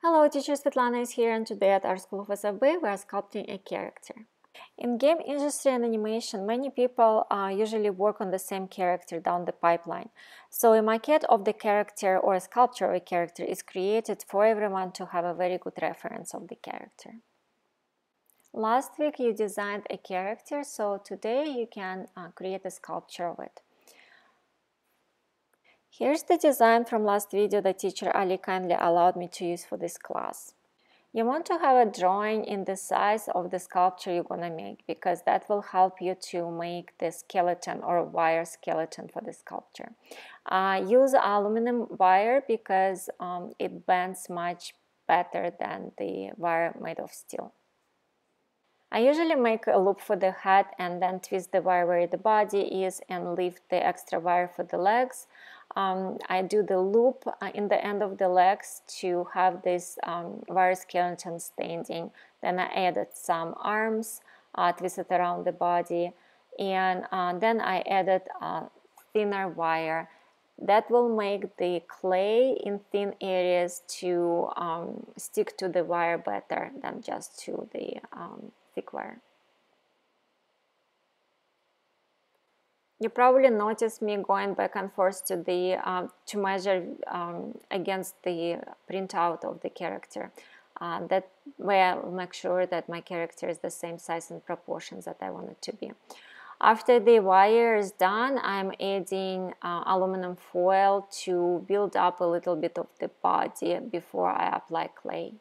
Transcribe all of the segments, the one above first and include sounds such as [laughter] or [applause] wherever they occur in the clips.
Hello, teacher Svetlana is here and today at our School of SFB we are sculpting a character. In game industry and animation, many people uh, usually work on the same character down the pipeline. So a maquette of the character or a sculpture of a character is created for everyone to have a very good reference of the character. Last week you designed a character, so today you can uh, create a sculpture of it. Here's the design from last video that teacher Ali kindly allowed me to use for this class. You want to have a drawing in the size of the sculpture you're gonna make because that will help you to make the skeleton or wire skeleton for the sculpture. Uh, use aluminum wire because um, it bends much better than the wire made of steel. I usually make a loop for the head and then twist the wire where the body is and leave the extra wire for the legs. Um, I do the loop uh, in the end of the legs to have this um, wire skeleton standing. Then I added some arms uh, twisted around the body and uh, then I added a thinner wire that will make the clay in thin areas to um, stick to the wire better than just to the um, thick wire. You probably noticed me going back and forth to the um, to measure um, against the printout of the character. Uh, that way I'll make sure that my character is the same size and proportions that I want it to be. After the wire is done, I'm adding uh, aluminum foil to build up a little bit of the body before I apply clay.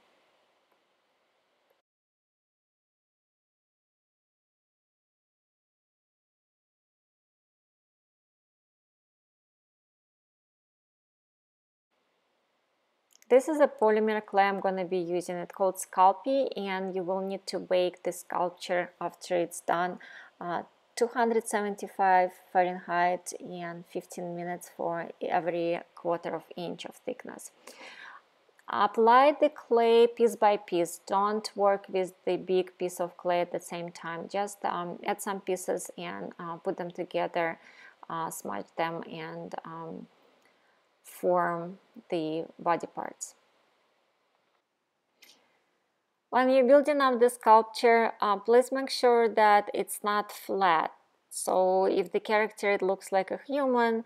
This is a polymer clay I'm going to be using. It's called Sculpey and you will need to bake the sculpture after it's done. Uh, 275 Fahrenheit and 15 minutes for every quarter of inch of thickness. Apply the clay piece by piece. Don't work with the big piece of clay at the same time. Just um, add some pieces and uh, put them together, uh, smudge them and um, form the body parts. When you're building up the sculpture, uh, please make sure that it's not flat. So if the character looks like a human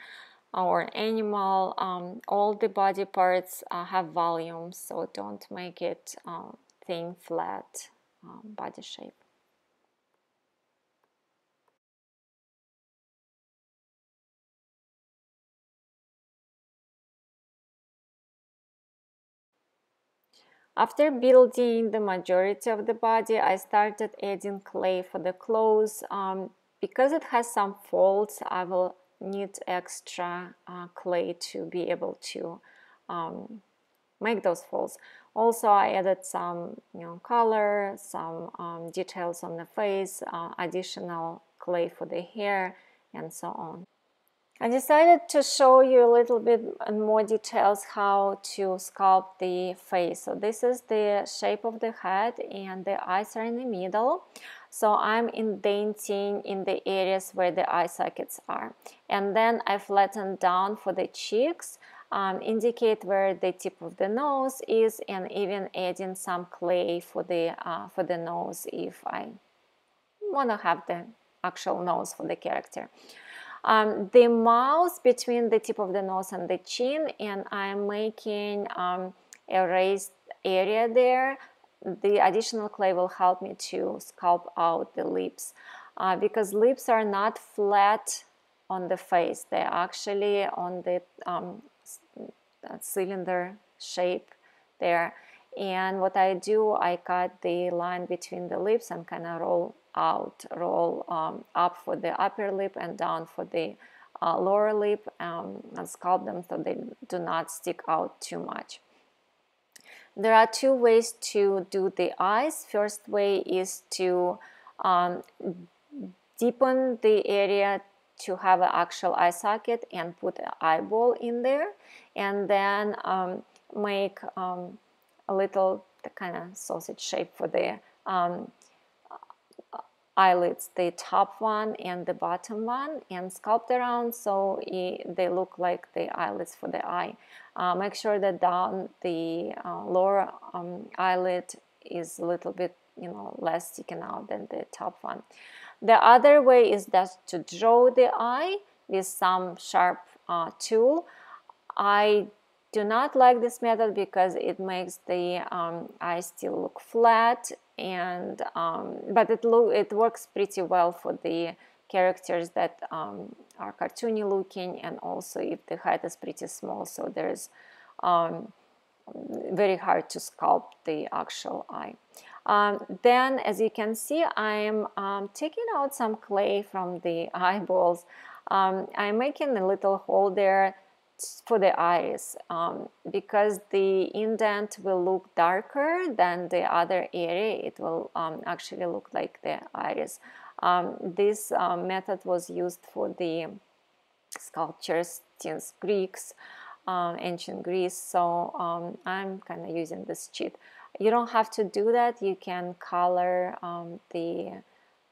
or an animal, um, all the body parts uh, have volume, so don't make it uh, thin, flat um, body shape. After building the majority of the body, I started adding clay for the clothes. Um, because it has some folds, I will need extra uh, clay to be able to um, make those folds. Also, I added some you know, color, some um, details on the face, uh, additional clay for the hair, and so on. I decided to show you a little bit more details how to sculpt the face. So this is the shape of the head and the eyes are in the middle. So I'm indenting in the areas where the eye sockets are. And then I flatten down for the cheeks, um, indicate where the tip of the nose is and even adding some clay for the, uh, for the nose if I want to have the actual nose for the character um, the mouth between the tip of the nose and the chin and I'm making um, a raised area there. The additional clay will help me to sculpt out the lips uh, because lips are not flat on the face. They're actually on the um, cylinder shape there. And what I do I cut the line between the lips and kind of roll out, roll um, up for the upper lip and down for the uh, lower lip um, and sculpt them so they do not stick out too much. There are two ways to do the eyes. First way is to um, deepen the area to have an actual eye socket and put an eyeball in there and then um, make um, a little kind of sausage shape for the um, eyelids, the top one and the bottom one, and sculpt around so it, they look like the eyelids for the eye. Uh, make sure that down the uh, lower um, eyelid is a little bit, you know, less sticking out than the top one. The other way is just to draw the eye with some sharp uh, tool. I do not like this method because it makes the um, eye still look flat and um, but it look it works pretty well for the characters that um, are cartoony looking and also if the head is pretty small so there's um, very hard to sculpt the actual eye. Um, then as you can see I'm um, taking out some clay from the [laughs] eyeballs. Um, I'm making a little hole there for the eyes um, because the indent will look darker than the other area. It will um, actually look like the iris um, this um, method was used for the sculptures since Greeks um, ancient Greece. So um, I'm kind of using this cheat. You don't have to do that. You can color the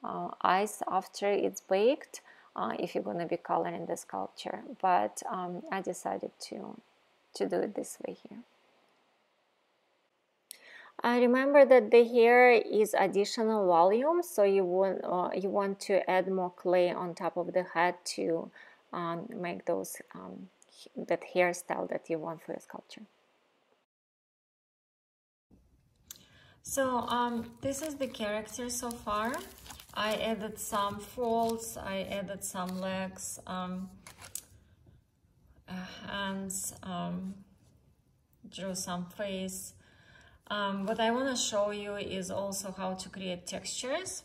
uh, after it's baked uh, if you're going to be coloring the sculpture but um, I decided to to do it this way here. I remember that the hair is additional volume so you want uh, you want to add more clay on top of the head to um, make those um, that hairstyle that you want for your sculpture. So um, this is the character so far I added some folds, I added some legs, um, uh, hands, um, drew some face. Um, what I want to show you is also how to create textures.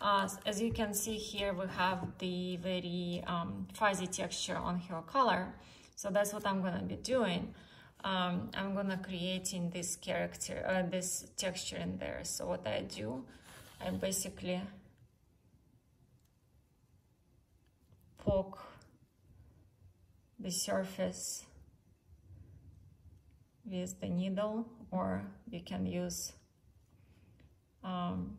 Uh, as you can see here, we have the very um, fuzzy texture on her color. So that's what I'm going to be doing. Um, I'm going to create in this character, uh, this texture in there. So what I do, I basically poke the surface with the needle or you can use um,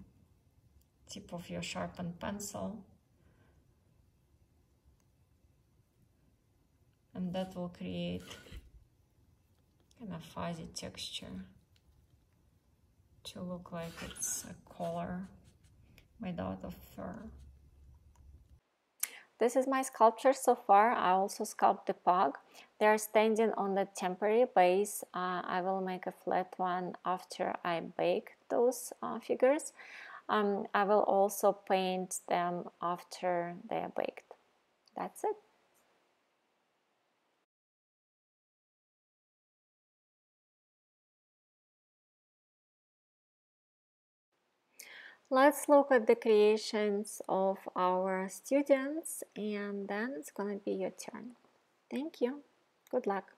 tip of your sharpened pencil and that will create kind of fuzzy texture to look like it's a collar made out of fur. This is my sculpture so far. I also sculpt the pug. They are standing on the temporary base. Uh, I will make a flat one after I bake those uh, figures. Um, I will also paint them after they are baked. That's it. Let's look at the creations of our students and then it's going to be your turn. Thank you. Good luck.